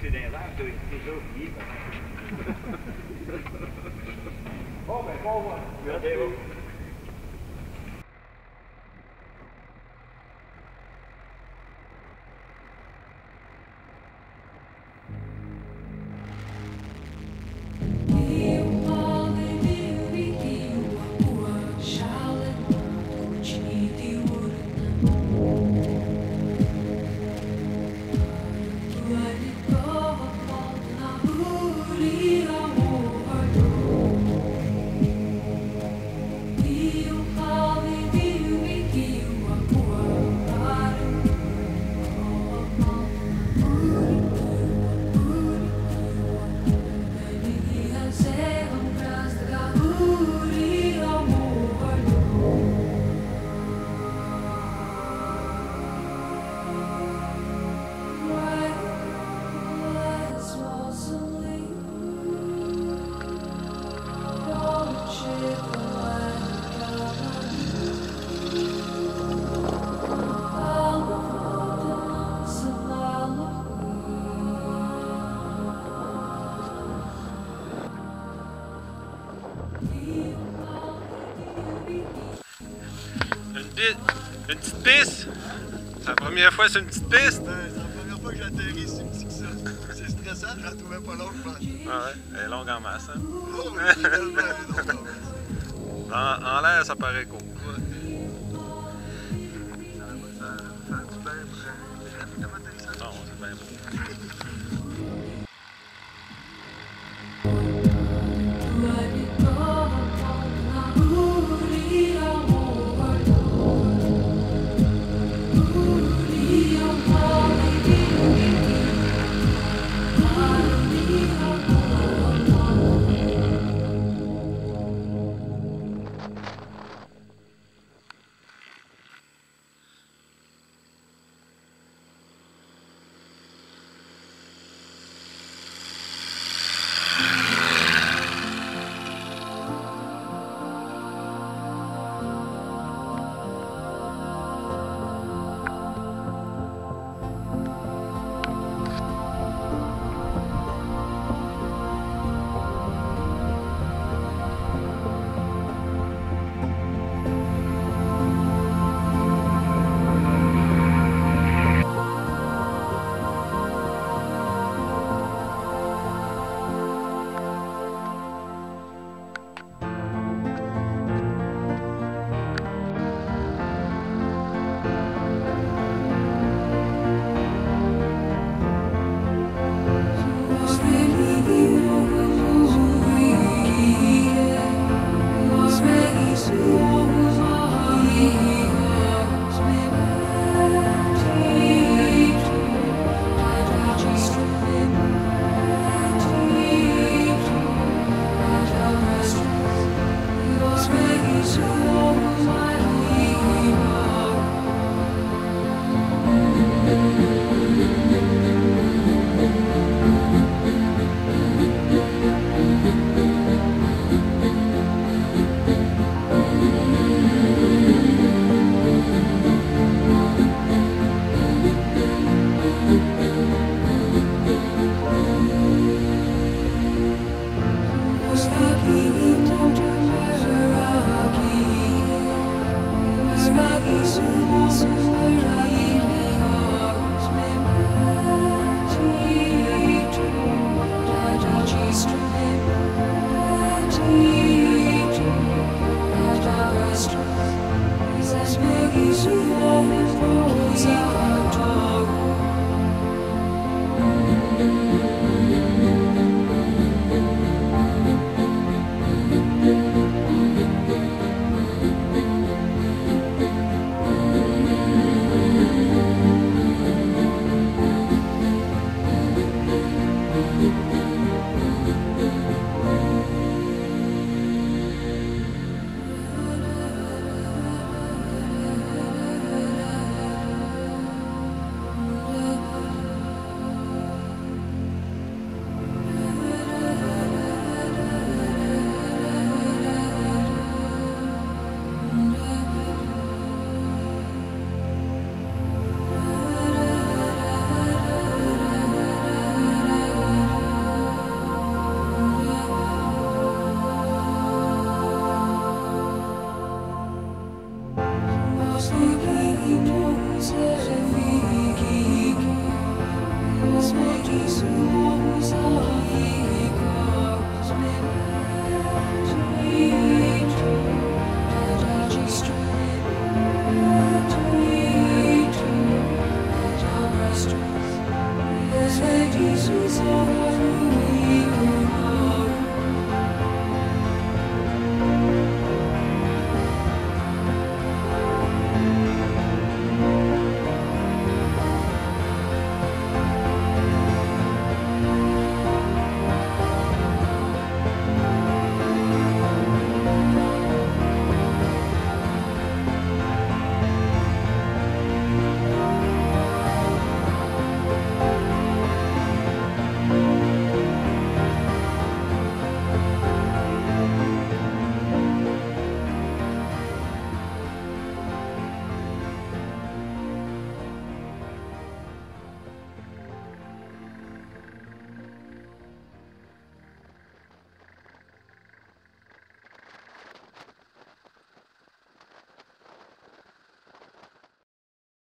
Sirenato e bom. Piste, une petite piste? C'est la première fois sur une petite piste? Ben, c'est la première fois que j'atterris ici, petit que ça. C'est stressant, je la trouvais pas longue, pense. Ah ouais, elle est longue en masse. Hein? Oh. En, en l'air, ça paraît court. Ouais. Ça, ça, ça a du bien pour un He's a rose.